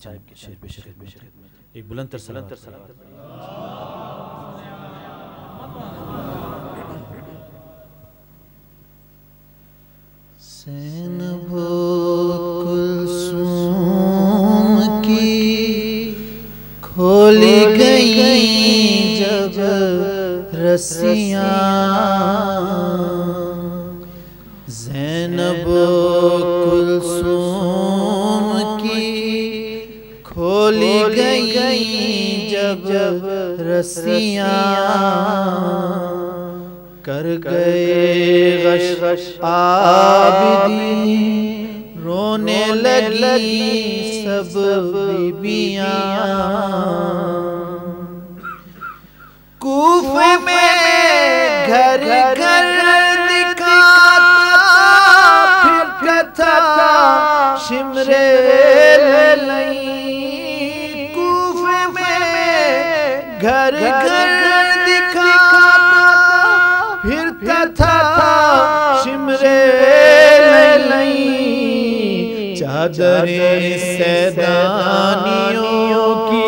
साहिब के शेर पेश खिदमत एक बुलंद तर सलावत सैन कुलसूम की खोली गई जब रस्सियाँ। जैनब खोली गई जब रस्सियाँ कर गए गश गश आबिदी रोने लगी सब बीबियाँ। कूफे में घर घर दिखाता फिर कथा शिमरे घर घर दिखाता फिर तथा लई, चादरें सैदानियों की,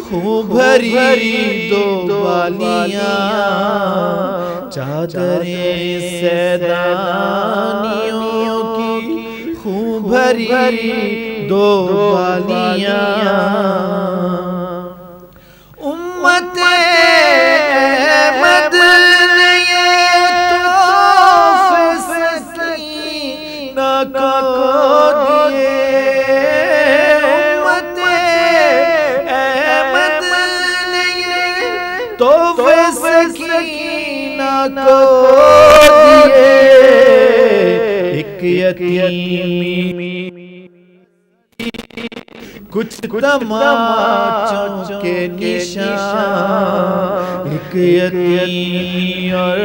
खूब भरी दो बालियाँ, चादरें सैदानियों की, खूब भरी दो बालियाँ। सकीना को दिए उम्मत अहमद ने ये सकीना को दिए एक यतीमी। कुछ तमाचों के निशान एक यतीमी और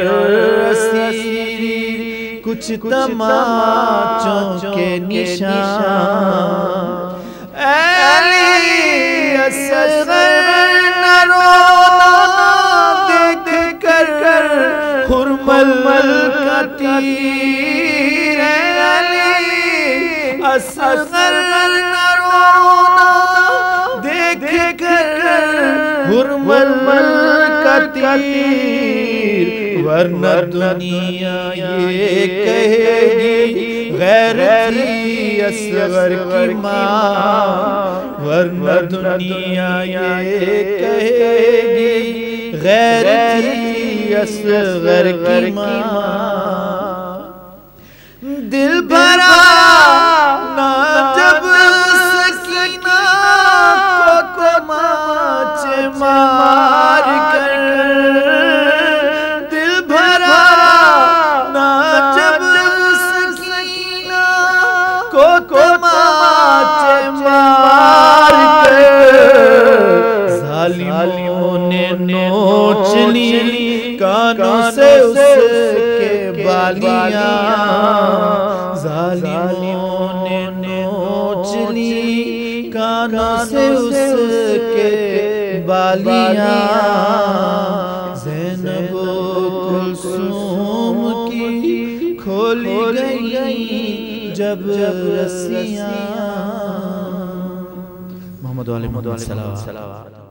असीरी कुछ तमाचों के निशान। देख कर हुरमल का तीर रोना देख कर हुरमल का तीर वरना दुनिया ये कहेगी गैर असगर की माँ। वरना दुनिया ये कहेगी गैर असगर की माँ। दिल भरा कानों से उसके बालियाँ जालिमों ने नोच ली कानों से उसके बालियाँ। जैनब कुलसूम की खोली गई जब रस्सियाँ। मोहम्मद वाले मोहम्मद सलावत